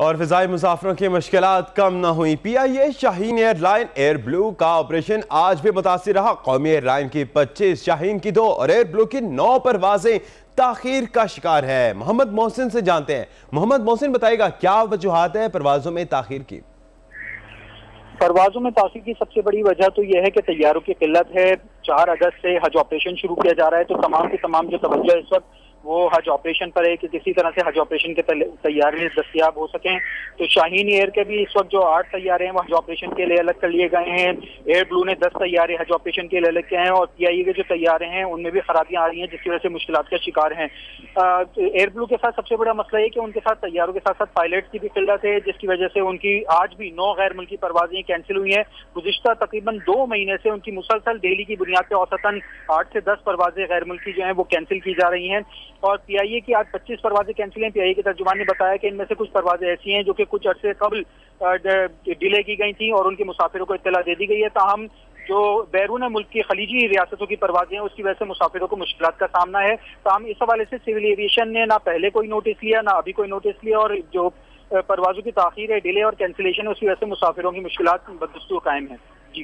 اور فضائی مسافروں کی مشکلات کم نہ ہوئی P I A Shaheen airline Airblue کا آپریشن آج بھی متاثر رہا۔ قومی ایئر لائن کی پچیس شاہین کی دو اور ایئر بلو کی نو پروازیں تاخیر کا شکار ہے۔ محمد محسن سے جانتے ہیں۔ محمد محسن بتائے گا، کیا وجوہات ہیں پروازوں میں تاخیر کی؟ پروازوں میں تاثیر کی سب سے بڑی وجہ تو یہ ہے کہ تیاروں کی قلت ہے۔ چار اگست سے حج آپریشن شروع کیا جا رہا ہے تو تمام کے تمام جو توجہ اس وقت، وہ حج آپریشن پر ہے کہ کسی طرح سے حج آپریشن کے تیارے دستیاب ہو سکیں۔ تو شاہین ایئر کے بھی اس وقت جو آٹھ تیارے ہیں، وہ حج آپریشن کے لیے الگ کر لیے گئے ہیں۔ ایئر بلو نے دس تیارے حج آپریشن کے لیے الگ کیے ہیں اور پی آئی کے جو تیارے ہیں، ان میں بھی خرابیاں آ رہی ہیں، جس کی وجہ سے مشکلات کا شکار ہیں۔ ایئر بلو کے ساتھ سب سے بڑا مسئلہ یہ کہ ان کے ساتھ تیاروں کے ساتھ ساتھ پائلٹ کی بھی قلت ہے، جس کی وجہ سے ان کی آج بھی نو غیر ملکی پروازیں کینسل ہوئی ہیں۔ گزشتہ تقریباً دو مہینے سے ان کی مسلسل ڈیلی کی بنیاد پہ اوسطاً آٹھ سے دس پروازیں غیر ملکی جو ہیں وہ کینسل کی جا رہی ہیں۔ اور پی آئی اے کی آج پچیس پروازیں کینسل ہیں۔ پی آئی اے کے ترجمان نے بتایا کہ ان میں سے کچھ پروازیں ایسی ہیں جو کہ کچھ عرصے قبل ڈیلے کی گئی تھیں اور ان کے مسافروں کو اطلاع دے دی گئی ہے۔ تاہم، جو بیرون ملک کی خلیجی ریاستوں کی پروازیں ہیں، اس کی وجہ سے مسافروں کو مشکلات کا سامنا ہے۔ تاہم، اس حوالے سے سول ایویشن نے نہ پہلے کوئی نوٹس لیا، نہ ابھی کوئی نوٹس لیا اور جو پروازوں کی تاخیر ہے ڈیلے اور کینسلیشن ہے، اس کی وجہ سے مسافروں کی مشکلات بدستور قائم ہیں۔ جی۔